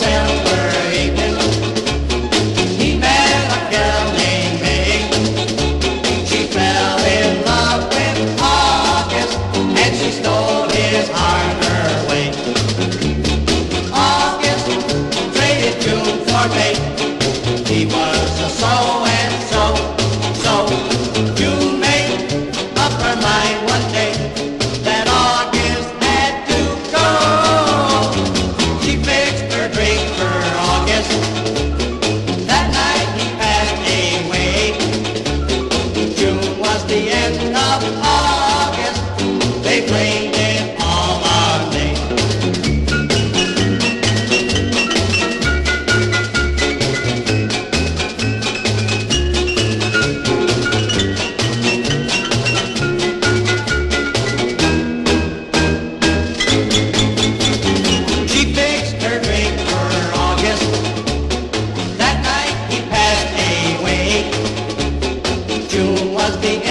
cold June was the